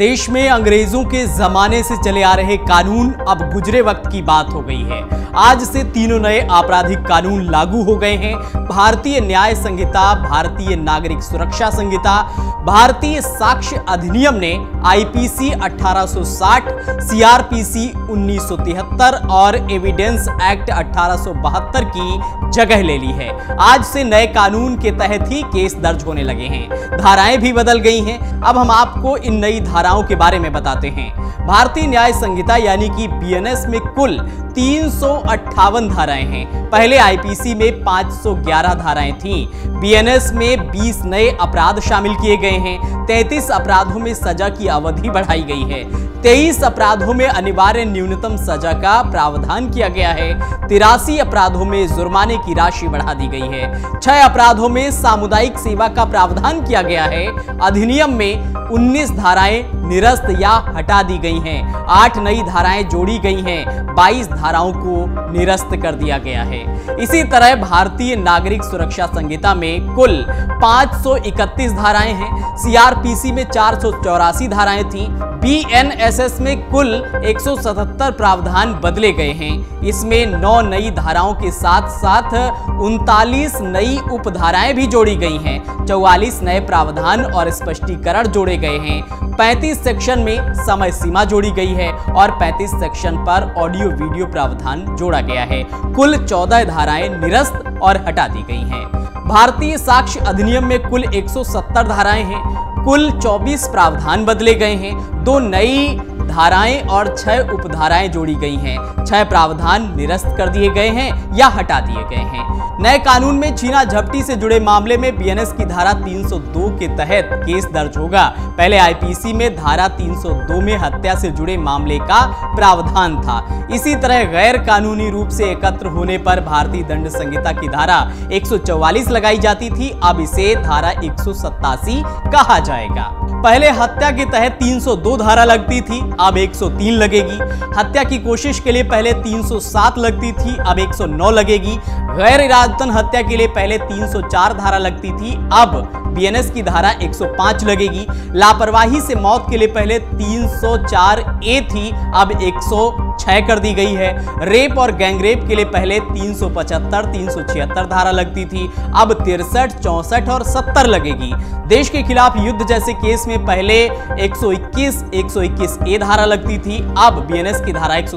देश में अंग्रेज़ों के जमाने से चले आ रहे कानून अब गुजरे वक्त की बात हो गई है। आज से तीनों नए आपराधिक कानून लागू हो गए हैं। भारतीय न्याय संहिता भारतीय नागरिक सुरक्षा संहिता भारतीय साक्ष्य अधिनियम ने आईपीसी 1860, सीआरपीसी 1973 और एविडेंस एक्ट 1872 की जगह ले ली है। आज से नए कानून के तहत ही केस दर्ज होने लगे हैं। धाराएँ भी बदल गई हैं। अब हम आपको इन नई धाराओं के बारे में बताते हैं। भारतीय न्याय संहिता यानी कि बीएनएस में कुल तीन सौ अट्ठावन धाराएँ हैं। पहले आईपीसी में 511 धाराएँ थीं। बीएनएस में 20 नए अपराध शामिल किए गए हैं। 33 अपराधों में सजा की अवधि बढ़ाई गई है। 23 अपराधों में अनिवार्य न्यूनतम सजा का प्रावधान किया गया है। तिरासी अपराधों में जुर्माने की राशि बढ़ा दी गई है। छह अपराधों में सामुदायिक सेवा का प्रावधान किया गया है। अधिनियम में 19 धाराएँ निरस्त या हटा दी गई हैं। आठ नई धाराएँ जोड़ी गई हैं। 22 धाराओं को निरस्त कर दिया गया है। इसी तरह भारतीय नागरिक सुरक्षा संहिता में कुल 531 धाराएँ हैं। सीआरपीसी में चार सौ चौरासी धाराएँ थीं। बीएनएसएस में कुल 177 प्रावधान बदले गए हैं। इसमें नौ नई धाराओं के साथ साथ उनतालीस नई उपधाराएँ भी जोड़ी गई हैं। चौवालीस नए प्रावधान और स्पष्टीकरण जोड़े गए हैं। 35 सेक्शन में समय सीमा जोड़ी गई है और 35 सेक्शन पर ऑडियो वीडियो प्रावधान जोड़ा गया है। कुल 14 धाराएँ निरस्त और हटा दी गई हैं। भारतीय साक्ष्य अधिनियम में कुल 170 धाराएँ हैं। कुल 24 प्रावधान बदले गए हैं। दो नई धाराएँ और छह उपधाराएँ जोड़ी गई हैं। छह प्रावधान निरस्त कर दिए गए हैं या हटा दिए गए हैं। नए कानून में छीना झपटी से जुड़े मामले में बीएनएस की धारा 302 के तहत केस दर्ज होगा। पहले आईपीसी में धारा 302 में हत्या से जुड़े मामले का प्रावधान था। इसी तरह गैर कानूनी रूप से एकत्र होने पर भारतीय दंड संहिता की धारा 144 लगाई जाती थी। अब इसे धारा एक सौ सतासी कहा जाएगा। पहले हत्या के तहत 302 धारा लगती थी। अब 103 लगेगी। हत्या की कोशिश के लिए पहले 307 लगती थी, अब 109 लगेगी। गैर इरादतन हत्या के लिए पहले 304 धारा लगती थी, अब बीएनएस की धारा 105 लगेगी। लापरवाही से मौत के लिए पहले 304 ए थी, अब 106 कर दी गई है। रेप और गैंगरेप के लिए पहले 375 376 धारा लगती थी। अब तिरसठ, चौसठ और 70 लगेगी। देश के खिलाफ युद्ध जैसे केस में पहले 121 121 ए धारा लगती थी। अब बीएनएस की धारा एक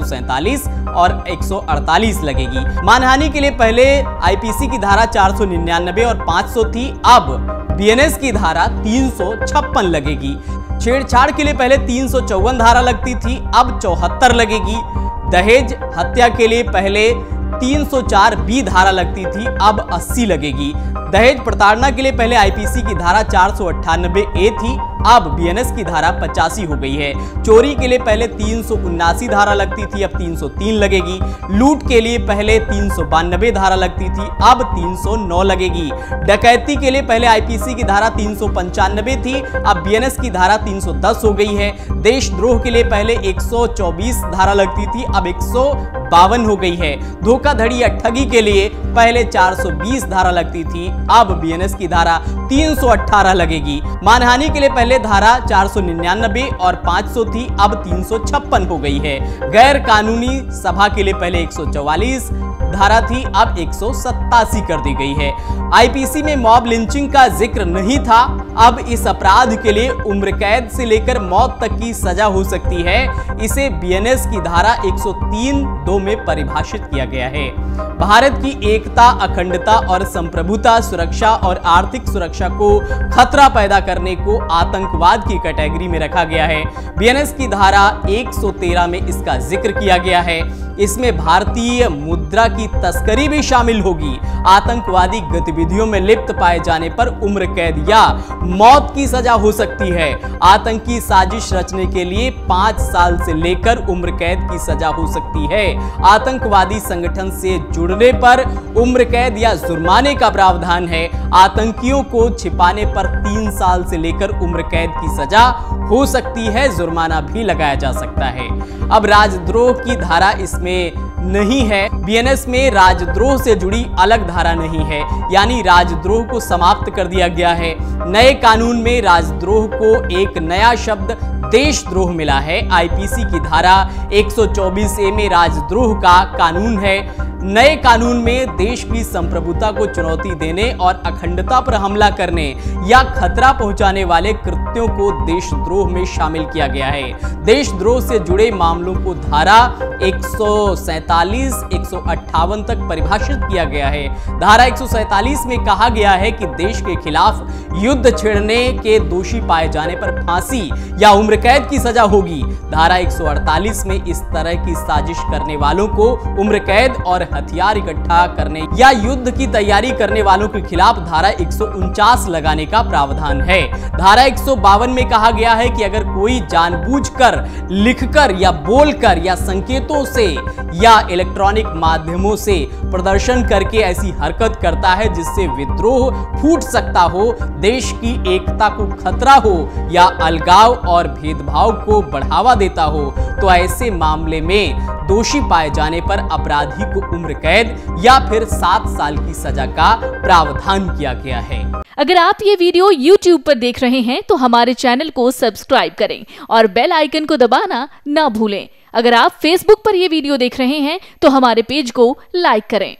और 148 लगेगी। मानहानि के लिए पहले आईपीसी की धारा 499 और 500 थी। अब बीएनएस की धारा तीन सौ छप्पन लगेगी। छेड़छाड़ के लिए पहले तीन सौ चौवन धारा लगती थी, अब चौहत्तर लगेगी। दहेज हत्या के लिए पहले 304 बी धारा लगती थी, अब 80 लगेगी। दहेज प्रताड़ना के लिए पहले आईपीसी की धारा चार सौ अट्ठानबे ए थी अब बीएनएस की धारा पचासी हो गई है। चोरी के लिए पहले तीन धारा लगती थी, अब 303 लगेगी। लूट के लिए पहले तीन धारा लगती थी, अब 309 लगेगी। डकैती के लिए पहले आईपीसी की धारा तीन थी, अब बीएनएस की धारा 310 हो गई है। देशद्रोह के लिए पहले 124 धारा लगती थी, अब एक बावन हो गई है। धोखाधड़ी या ठगी के लिए पहले 420 धारा लगती थी, अब बीएनएस की धारा 318 लगेगी। मानहानि के लिए पहले धारा 499 और 500 थी, अब तीन हो गई है। गैर कानूनी सभा के लिए पहले 144 धारा थी, अब एक कर दी गई है। आईपीसी में मॉब लिंचिंग का ज़िक्र नहीं था, अब इस अपराध के लिए उम्र कैद से लेकर मौत तक की सजा हो सकती है। इसे बीएनएस की धारा 103 दो में परिभाषित किया गया है। भारत की एकता, अखंडता और संप्रभुता, सुरक्षा और आर्थिक सुरक्षा को खतरा पैदा करने को आतंकवाद की कैटेगरी में रखा गया है। बीएनएस की धारा 113 में इसका ज़िक्र किया गया है। इसमें भारतीय मुद्रा की तस्करी भी शामिल होगी। आतंकवादी गतिविधियों में लिप्त पाए जाने पर उम्र कैद या मौत की सजा हो सकती है। आतंकी साजिश रचने के लिए पाँच साल से लेकर उम्र कैद की सजा हो सकती है। आतंकवादी संगठन से जुड़ने पर उम्र कैद या जुर्माने का प्रावधान है। आतंकियों को छिपाने पर तीन साल से लेकर उम्र कैद की सजा हो सकती है, जुर्माना भी लगाया जा सकता है। अब राजद्रोह की धारा इसमें नहीं है। बीएनएस में राजद्रोह से जुड़ी अलग धारा नहीं है। यानी राजद्रोह को समाप्त कर दिया गया है। नए कानून में राजद्रोह को एक नया शब्द देशद्रोह मिला है। आईपीसी की धारा 124 ए में राजद्रोह का कानून है। नए कानून में देश की संप्रभुता को चुनौती देने और अखंडता पर हमला करने या खतरा पहुँचाने वाले कृत्यों को देशद्रोह में शामिल किया गया है। देशद्रोह से जुड़े मामलों को धारा एक सौ तक परिभाषित किया गया है। धारा एक में कहा गया है कि देश के खिलाफ युद्ध छेड़ने के दोषी पाए जाने पर फांसी या उम्र कैद की सजा होगी। धारा 148 में इस तरह की साजिश करने वालों को उम्र कैद और हथियार इकट्ठा करने या युद्ध की तैयारी करने वालों के खिलाफ धारा एक लगाने का प्रावधान है। धारा एक में कहा गया है कि अगर कोई जानबूझकर, लिखकर या बोलकर या संकेतों से या इलेक्ट्रॉनिक माध्यमों से प्रदर्शन करके ऐसी हरकत करता है जिससे विद्रोह फूट सकता हो, देश की एकता को खतरा हो या अलगाव और भेदभाव को बढ़ावा देता हो तो ऐसे मामले में दोषी पाए जाने पर अपराधी को उम्र कैद या फिर सात साल की सजा का प्रावधान किया गया है। अगर आप ये वीडियो YouTube पर देख रहे हैं तो हमारे चैनल को सब्सक्राइब करें और बेल आइकन को दबाना ना भूलें। अगर आप Facebook पर यह वीडियो देख रहे हैं तो हमारे पेज को लाइक करें।